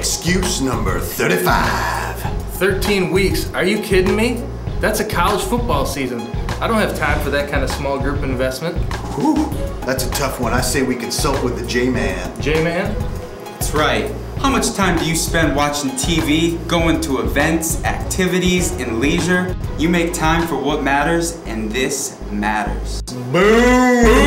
Excuse number 35. 13 weeks. Are you kidding me? That's a college football season. I don't have time for that kind of small group investment. Whew, that's a tough one. I say we consult with the J-Man. J-Man? That's right. How much time do you spend watching TV, going to events, activities, and leisure? You make time for what matters, and this matters. Boom!